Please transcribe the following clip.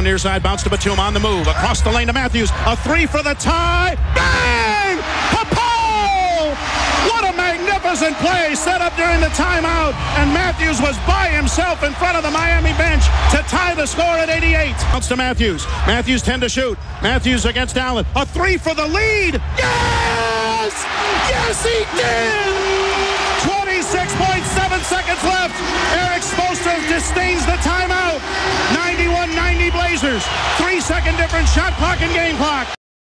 down near side, bounce to Batum on the move. Across the lane to Matthews. A three for the tie. Bang! Paul! What a magnificent play set up during the timeout. And Matthews was by himself in front of the Miami bench to tie the score at 88. Bounce to Matthews. Matthews 10 to shoot. Matthews against Allen. A three for the lead. Yes! Yes, he did! 26.7 seconds left. Erik Spoelstra disdains the timeout. 91-90 Blazers. Three second difference shot clock and game clock.